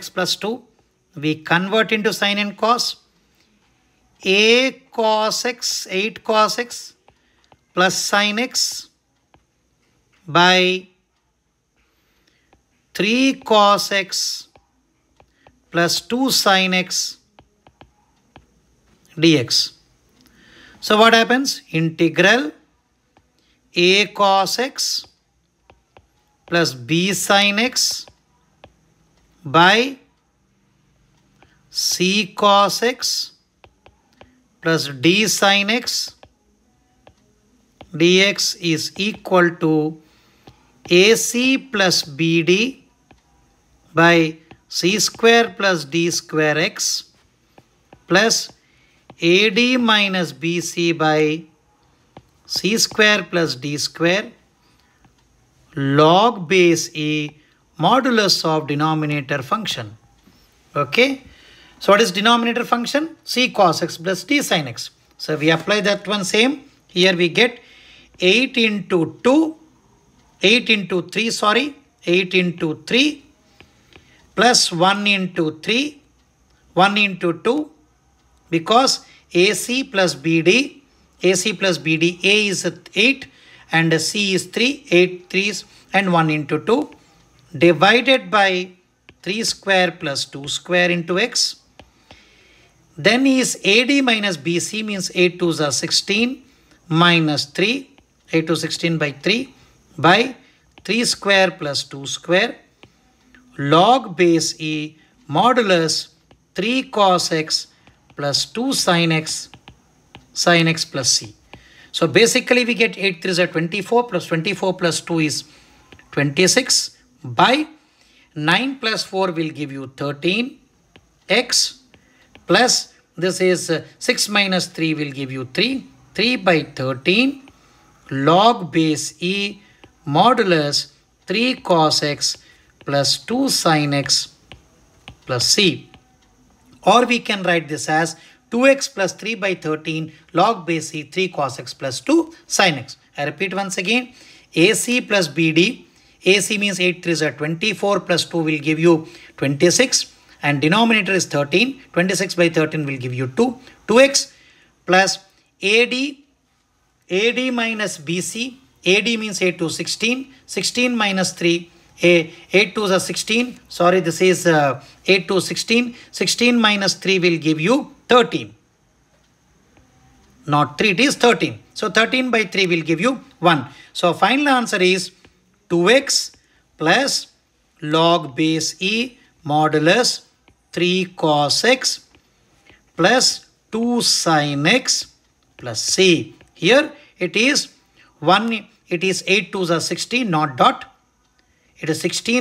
x plus 2. We convert into sine and cos. a cos x, 8 cos x plus sine x by 3 cos x plus 2 sine x dx. So what happens? Integral a cos x plus b sine x by c cos x plus d sin x dx is equal to ac plus bd by c square plus d square x plus ad minus bc by c square plus d square log base e modulus of denominator function. Okay. So what is denominator function? c cos x plus d sin x. So we apply that one same. Here we get 8 into 2, 8 into 3, sorry, 8 into 3 plus 1 into 3, 1 into 2 because AC plus BD, AC plus BD, A is 8 and C is 3, 8 3s and 1 into 2 divided by 3 square plus 2 square into x. Then is AD minus BC means 8 2s are 16 minus 3, 8 to 16 by 3 by 3 square plus 2 square log base E modulus 3 cos x plus 2 sin x sin x plus c. So basically we get 8 3 is 24 plus 24 plus 2 is 26 by 9 plus 4 will give you 13 x plus this is uh, 6 minus 3 will give you 3 3 by 13 log base e modulus 3 cos x plus 2 sin x plus c. Or we can write this as 2x plus 3 by 13 log base e 3 cos x plus 2 sin x. I repeat once again. AC plus BD AC means 8 3 is 24 plus 2 will give you 26 and denominator is 13 26 by 13 will give you 2 2x plus AD AD minus BC AD means 8 to 16 16 minus 3 a 8 2 is 16 sorry this is uh, 8 to 16 16 minus 3 will give you 13 not 3 it is 13 so 13 by 3 will give you 1 so final answer is 2x plus log base e modulus 3 cos x plus 2 sin x plus c. Here it is 1 it is 8 2s are 16 not dot. It is 16